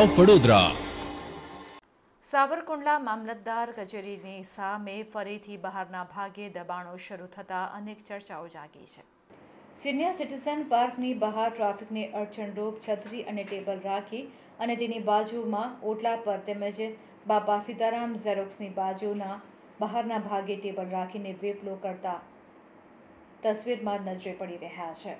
Of Vadodara. Savarkundla મામલતદાર કચેરીની સામે ફરીથી બહારના ભાગે દબાણો શરૂ થતાં અનેક ચર્ચાઓ જાગી છે. સિનિયર સિટીઝન પાર્કની બહાર ટ્રાફિકને અડચણરૂપ છત્રી અને ટેબલ રાખી અને તેની બાજુમાં ઓટલા પર તેમજ બાપા સીતારામ ઝેરોક્સની બાજુના બહારના ભાગે ટેબલ રાખીને વેપલો કરતા તસવીરમાં નજરે પડી રહ્યા છે.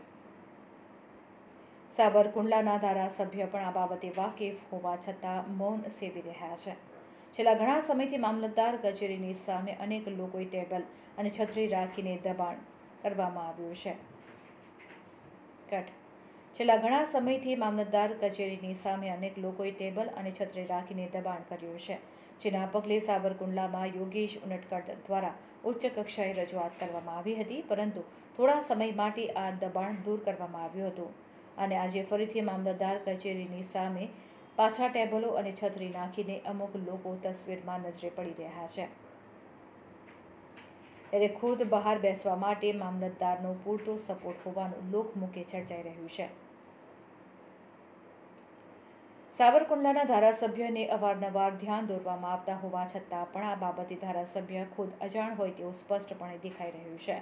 સાબરકુંડલાના ધારાસભ્ય પણ આ બાબતે વાકેફ હોવા છતાં મૌન સેવી રહ્યા છે. છેલ્લા ઘણા સમયથી મામલતદાર કચેરીની સામે અનેક લોકોએ ટેબલ અને છત્રી રાખીને દબાણ કરવામાં આવ્યું છે. કટ. છેલ્લા ઘણા સમયથી મામલતદાર કચેરીની સામે અનેક લોકોએ ટેબલ અને છત્રી રાખીને દબાણ કર્યું છે, જેના પગલે સાબરકુંડલામાં યોગેશ ઉનટકટ દ્વારા ઉચ્ચ કક્ષાએ રજૂઆત કરવામાં આવી હતી, પરંતુ થોડા સમય માટે આ દબાણ દૂર કરવામાં આવ્યું હતું. અને આજે ફરીથી મામલતદાર કચેરીની સામે પાછા ટેબલો અને છત્રી નાખીને અમુક લોકો તસવીરમાં નજરે પડી રહ્યા છે. ત્યારે ખુદ બહાર બેસવા માટે મામલતદારનો પૂરતો સપોર્ટ હોવાનું લોકમુખે ચર્ચાઈ રહ્યું છે. સાવરકુંડલાના ધારાસભ્યને અવારનવાર ધ્યાન દોરવામાં આવતા હોવા છતાં પણ આ બાબતે ધારાસભ્ય ખુદ અજાણ હોય તેવું સ્પષ્ટપણે દેખાઈ રહ્યું છે.